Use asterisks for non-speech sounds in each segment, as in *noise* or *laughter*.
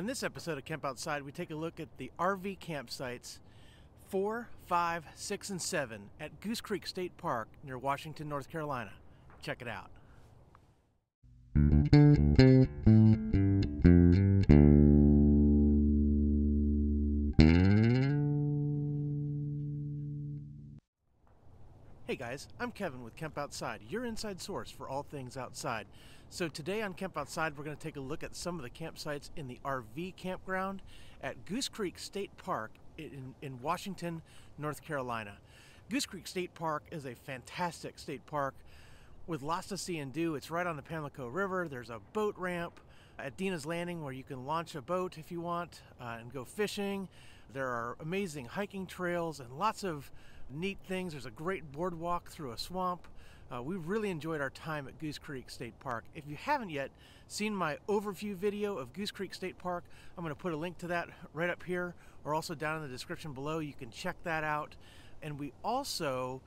On this episode of Kemp Outside, we take a look at the RV campsites 4, 5, 6, and 7 at Goose Creek State Park near Washington, North Carolina. Check it out. Guys, I'm Kevin with Kemp Outside, your inside source for all things outside. So today on Kemp Outside, we're going to take a look at some of the campsites in the RV campground at Goose Creek State Park in, in Washington, North Carolina. Goose Creek State Park is a fantastic state park with lots to see and do. It's right on the Pamlico River. There's a boat ramp at Dinah's Landing where you can launch a boat if you want uh, and go fishing. There are amazing hiking trails and lots of neat things. There's a great boardwalk through a swamp. Uh, we really enjoyed our time at Goose Creek State Park. If you haven't yet seen my overview video of Goose Creek State Park, I'm going to put a link to that right up here or also down in the description below. You can check that out. And we also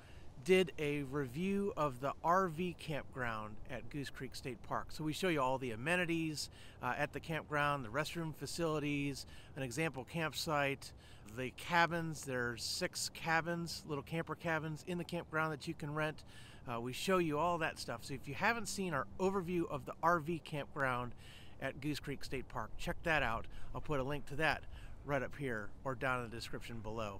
did a review of the RV campground at Goose Creek State Park. So we show you all the amenities uh, at the campground, the restroom facilities, an example campsite, the cabins. There's six cabins, little camper cabins in the campground that you can rent. Uh, we show you all that stuff. So if you haven't seen our overview of the RV campground at Goose Creek State Park, check that out. I'll put a link to that right up here or down in the description below.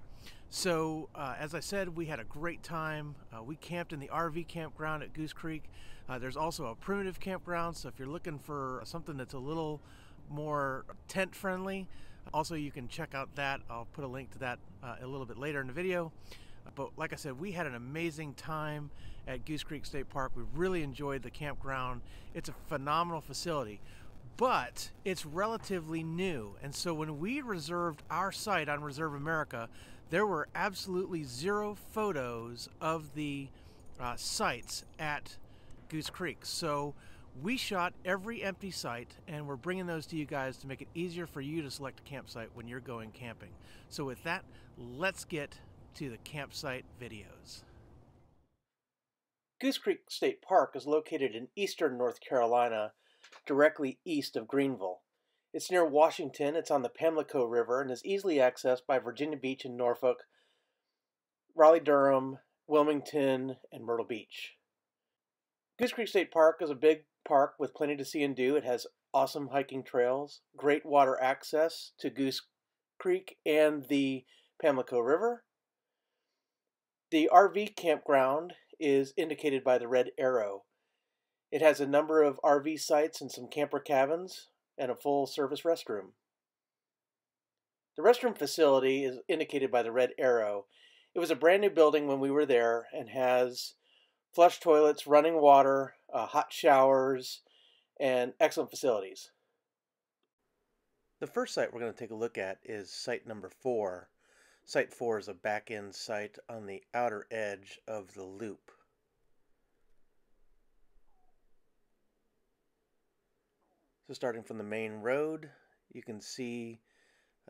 So, uh, as I said, we had a great time. Uh, we camped in the RV campground at Goose Creek. Uh, there's also a primitive campground, so if you're looking for something that's a little more tent friendly, also you can check out that. I'll put a link to that uh, a little bit later in the video. But like I said, we had an amazing time at Goose Creek State Park. We really enjoyed the campground. It's a phenomenal facility but it's relatively new. And so when we reserved our site on Reserve America, there were absolutely zero photos of the uh, sites at Goose Creek. So we shot every empty site and we're bringing those to you guys to make it easier for you to select a campsite when you're going camping. So with that, let's get to the campsite videos. Goose Creek State Park is located in eastern North Carolina, directly east of Greenville. It's near Washington, it's on the Pamlico River, and is easily accessed by Virginia Beach and Norfolk, Raleigh Durham, Wilmington, and Myrtle Beach. Goose Creek State Park is a big park with plenty to see and do. It has awesome hiking trails, great water access to Goose Creek and the Pamlico River. The RV campground is indicated by the red arrow. It has a number of RV sites and some camper cabins and a full service restroom. The restroom facility is indicated by the red arrow. It was a brand new building when we were there and has flush toilets, running water, uh, hot showers, and excellent facilities. The first site we're going to take a look at is site number four. Site four is a back end site on the outer edge of the loop. So starting from the main road, you can see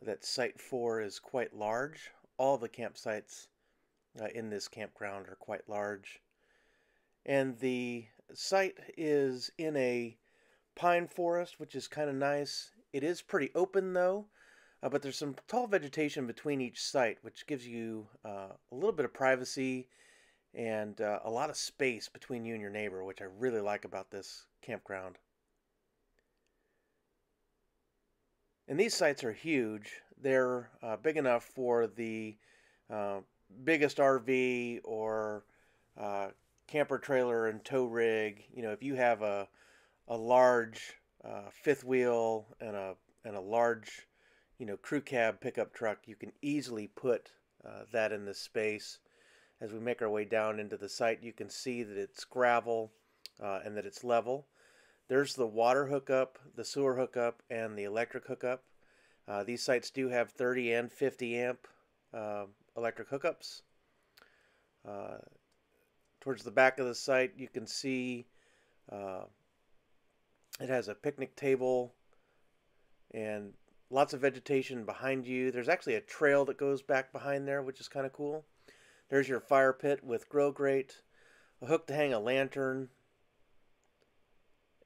that Site 4 is quite large. All the campsites uh, in this campground are quite large. And the site is in a pine forest, which is kind of nice. It is pretty open though, uh, but there's some tall vegetation between each site, which gives you uh, a little bit of privacy and uh, a lot of space between you and your neighbor, which I really like about this campground. And these sites are huge. They're uh, big enough for the uh, biggest RV or uh, camper trailer and tow rig. You know, if you have a a large uh, fifth wheel and a and a large, you know, crew cab pickup truck, you can easily put uh, that in this space. As we make our way down into the site, you can see that it's gravel uh, and that it's level. There's the water hookup, the sewer hookup, and the electric hookup. Uh, these sites do have 30 and 50 amp uh, electric hookups. Towards the back of the site, you can see uh, it has a picnic table and lots of vegetation behind you. There's actually a trail that goes back behind there, which is kind of cool. There's your fire pit with grill grate, a hook to hang a lantern,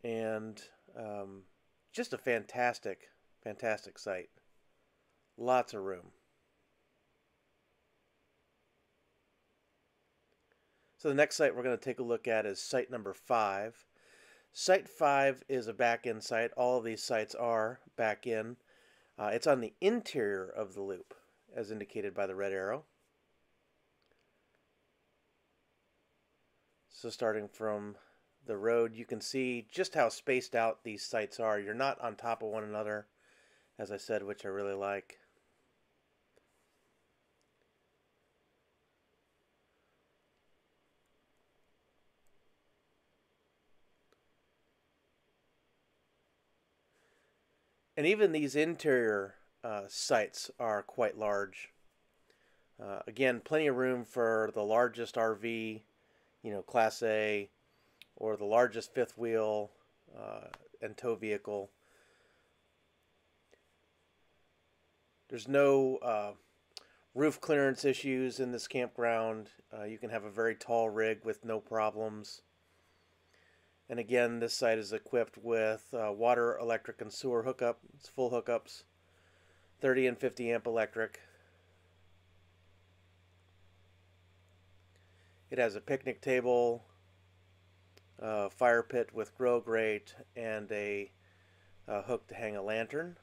and um, just a fantastic Fantastic site. Lots of room. So the next site we're going to take a look at is site number five. Site five is a back-in site. All of these sites are back-in. Uh, it's on the interior of the loop, as indicated by the red arrow. So starting from the road, you can see just how spaced out these sites are. You're not on top of one another, as I said, which I really like. And even these interior uh, sites are quite large. Uh, again, plenty of room for the largest RV, you know, Class A, or the largest fifth wheel uh, and tow vehicle. There's no uh, roof clearance issues in this campground. Uh, you can have a very tall rig with no problems. And again, this site is equipped with uh, water, electric, and sewer hookup. It's full hookups, 30 and 50 amp electric. It has a picnic table, a fire pit with grill grate, and a, a hook to hang a lantern.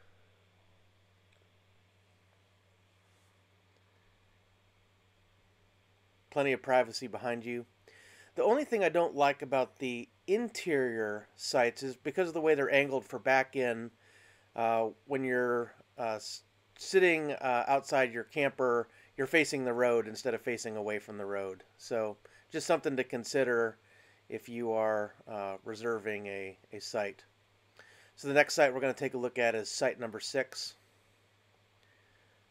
Plenty of privacy behind you. The only thing I don't like about the interior sites is because of the way they're angled for back in. Uh, when you're uh, sitting uh, outside your camper, you're facing the road instead of facing away from the road. So just something to consider if you are uh, reserving a, a site. So the next site we're going to take a look at is site number six.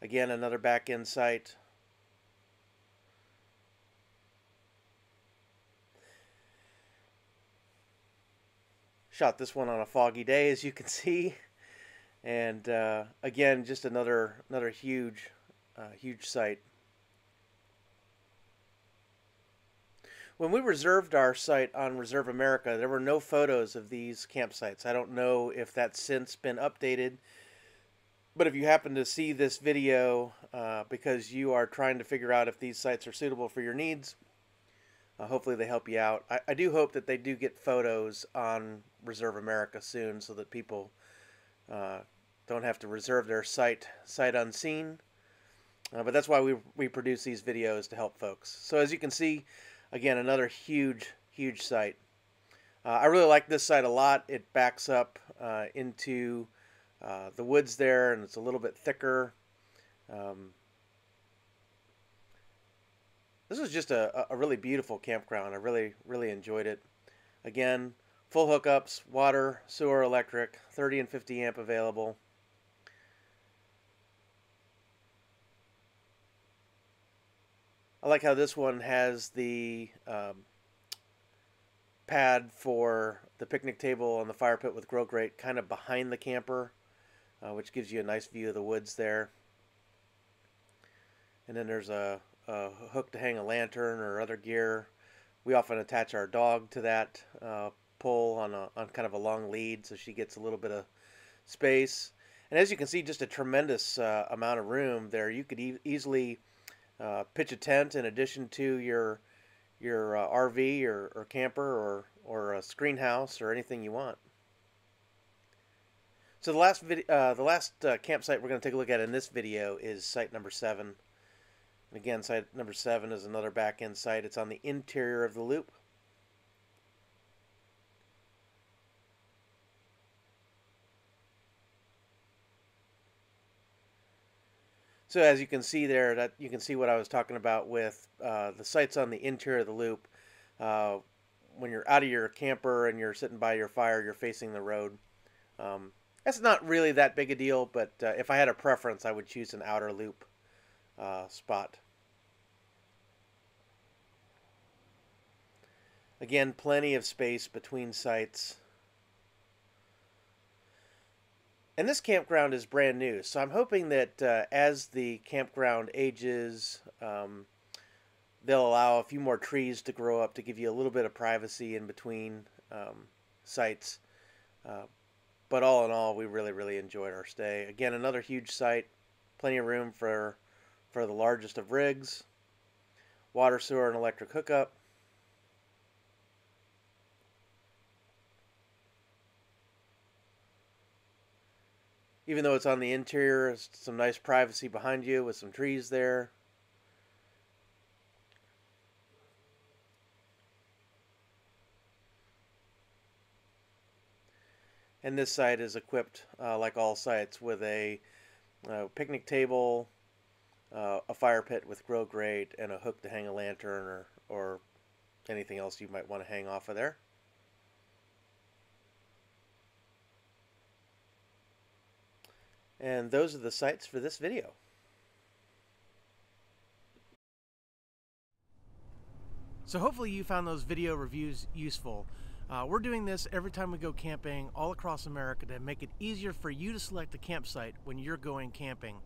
Again, another back end site. Shot this one on a foggy day, as you can *laughs* see. And uh, again, just another another huge, uh, huge site. When we reserved our site on Reserve America, there were no photos of these campsites. I don't know if that's since been updated. But if you happen to see this video uh, because you are trying to figure out if these sites are suitable for your needs, uh, hopefully they help you out. I, I, do hope that they do get photos on Reserve America soon so that people uh, don't have to reserve their site sight unseen. Uh, but that's why we, we produce these videos to help folks. So as you can see, again, another huge, huge site. Uh, I really like this site a lot. It backs up uh, into uh, the woods there and it's a little bit thicker. Um, this was just a, a really beautiful campground. I really, really enjoyed it. Again, full hookups, water, sewer, electric, 30 and 50 amp available. I like how this one has the um, pad for the picnic table and the fire pit with grill grate kind of behind the camper, uh, which gives you a nice view of the woods there. And then there's a, a hook to hang a lantern or other gear. We often attach our dog to that uh, pole on a on kind of a long lead, so she gets a little bit of space. And as you can see, just a tremendous uh, amount of room there. You could e easily uh, pitch a tent in addition to your your uh, RV or, or camper or or a screen house or anything you want. So the last video, uh, the last uh, campsite we're going to take a look at in this video is site number seven. And again, site number seven is another back-end site. It's on the interior of the loop. So as you can see there, that you can see what I was talking about with uh, the sites on the interior of the loop. Uh, when you're out of your camper and you're sitting by your fire, you're facing the road. Um, that's not really that big a deal, but uh, if I had a preference, I would choose an outer loop uh, spot. Again, plenty of space between sites. And this campground is brand new, so I'm hoping that uh, as the campground ages, um, they'll allow a few more trees to grow up to give you a little bit of privacy in between um, sites. Uh, but all in all, we really, really enjoyed our stay. Again, another huge site, plenty of room for for the largest of rigs, water, sewer, and electric hookup. Even though it's on the interior, some nice privacy behind you with some trees there. And this site is equipped, uh, like all sites, with a uh, picnic table, uh, a fire pit with grow grate, and a hook to hang a lantern or, or anything else you might want to hang off of there. And those are the sites for this video. So hopefully you found those video reviews useful. Uh, we're doing this every time we go camping all across America to make it easier for you to select a campsite when you're going camping.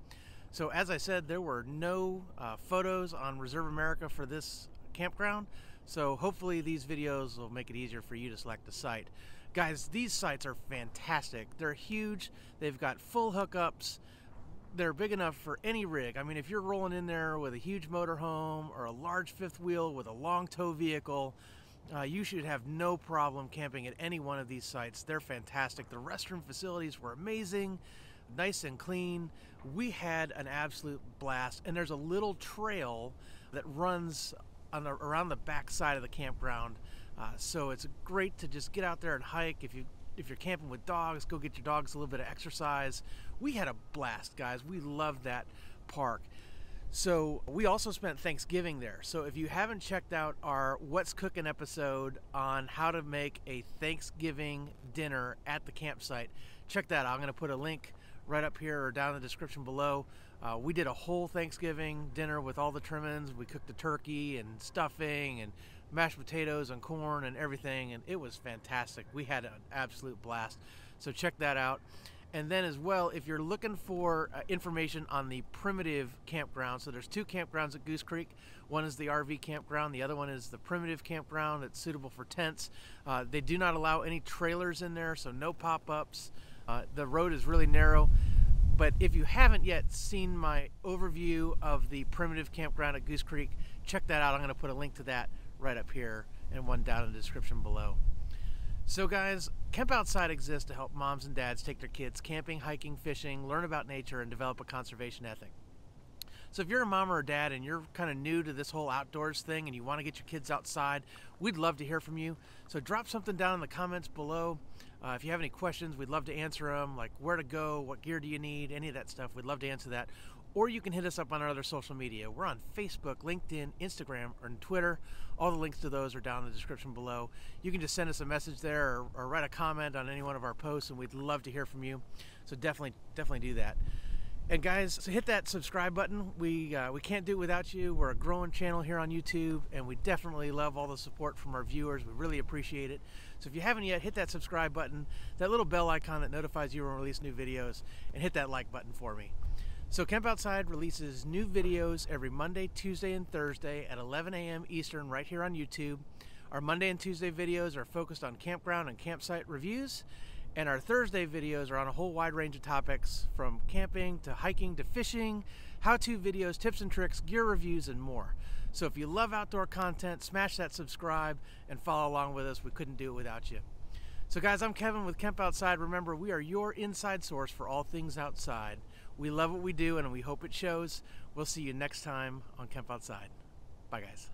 So as I said, there were no uh, photos on Reserve America for this campground. So hopefully these videos will make it easier for you to select a site. Guys, these sites are fantastic. They're huge. They've got full hookups. They're big enough for any rig. I mean, if you're rolling in there with a huge motorhome or a large fifth wheel with a long tow vehicle, uh, you should have no problem camping at any one of these sites. They're fantastic. The restroom facilities were amazing, nice and clean. We had an absolute blast, and there's a little trail that runs on the, around the back side of the campground. Uh, so it's great to just get out there and hike. If you if you're camping with dogs, go get your dogs a little bit of exercise. We had a blast, guys. We loved that park. So we also spent Thanksgiving there. So if you haven't checked out our What's Cooking episode on how to make a Thanksgiving dinner at the campsite, check that out. I'm going to put a link right up here or down in the description below. Uh, we did a whole Thanksgiving dinner with all the trimmings. We cooked the turkey and stuffing and mashed potatoes and corn and everything, and it was fantastic. We had an absolute blast. So check that out. And then as well, if you're looking for uh, information on the primitive campground, so there's two campgrounds at Goose Creek. One is the RV campground. The other one is the primitive campground that's suitable for tents. Uh, they do not allow any trailers in there, so no pop-ups. Uh, the road is really narrow. But if you haven't yet seen my overview of the primitive campground at Goose Creek, check that out. I'm going to put a link to that right up here and one down in the description below. So guys, Kemp Outside exists to help moms and dads take their kids camping, hiking, fishing, learn about nature, and develop a conservation ethic. So if you're a mom or a dad and you're kind of new to this whole outdoors thing and you want to get your kids outside, we'd love to hear from you. So drop something down in the comments below. Uh, if you have any questions, we'd love to answer them, like where to go, what gear do you need, any of that stuff. We'd love to answer that. Or you can hit us up on our other social media. We're on Facebook, LinkedIn, Instagram, or Twitter. All the links to those are down in the description below. You can just send us a message there or, or write a comment on any one of our posts, and we'd love to hear from you. So definitely, definitely do that. And guys, so hit that subscribe button. We uh, we can't do it without you. We're a growing channel here on YouTube, and we definitely love all the support from our viewers. We really appreciate it. So if you haven't yet, hit that subscribe button, that little bell icon that notifies you when we release new videos, and hit that like button for me. So Kemp Outside releases new videos every Monday, Tuesday, and Thursday at 11 a.m. Eastern right here on YouTube. Our Monday and Tuesday videos are focused on campground and campsite reviews, and our Thursday videos are on a whole wide range of topics from camping to hiking to fishing, how-to videos, tips and tricks, gear reviews, and more. So if you love outdoor content, smash that subscribe and follow along with us. We couldn't do it without you. So guys, I'm Kevin with Kemp Outside. Remember, we are your inside source for all things outside. We love what we do and we hope it shows. We'll see you next time on Kemp Outside. Bye, guys.